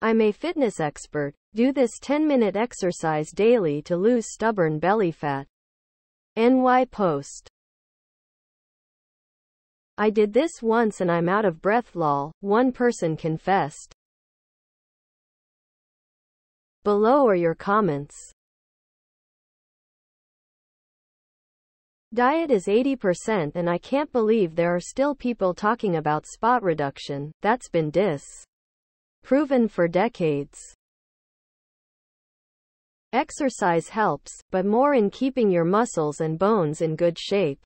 I'm a fitness expert. Do this 10 minute exercise daily to lose stubborn belly fat. NY Post. I did this once and I'm out of breath lol, one person confessed. Below are your comments. Diet is 80% and I can't believe there are still people talking about spot reduction, that's been dis. Proven for decades. Exercise helps, but more in keeping your muscles and bones in good shape.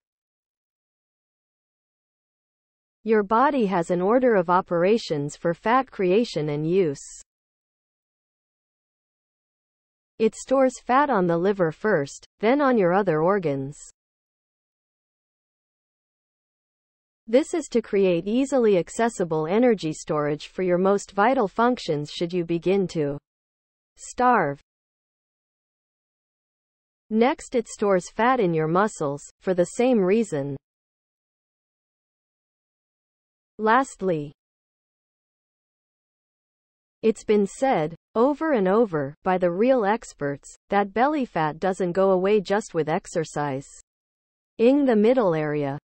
Your body has an order of operations for fat creation and use. It stores fat on the liver first, then on your other organs. This is to create easily accessible energy storage for your most vital functions should you begin to starve. Next it stores fat in your muscles, for the same reason. Lastly, it's been said, over and over, by the real experts, that belly fat doesn't go away just with exercise. In the middle area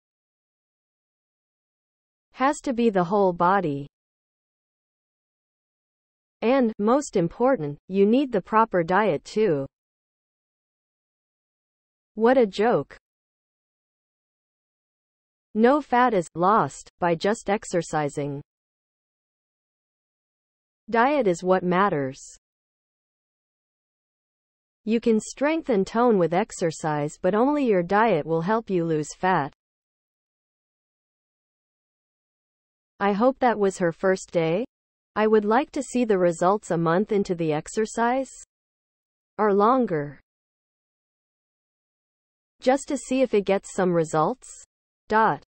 has to be the whole body. And, most important, you need the proper diet too. What a joke. No fat is lost by just exercising. Diet is what matters. You can strengthen tone with exercise but only your diet will help you lose fat. I hope that was her first day. I would like to see the results a month into the exercise. Or longer just to see if it gets some results? Dot.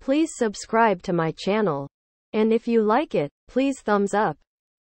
Please subscribe to my channel. And if you like it, please thumbs up.